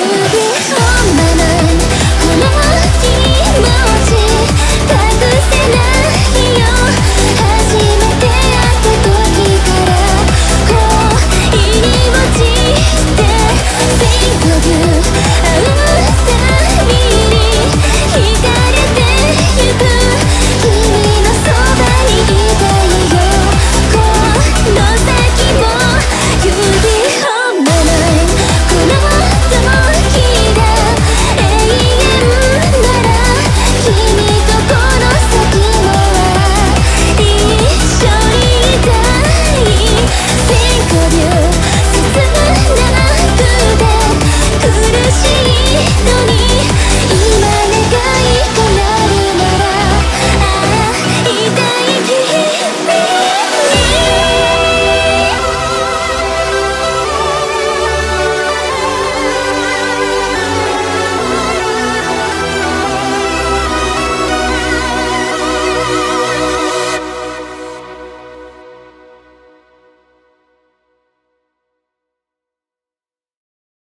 to be